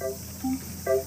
Música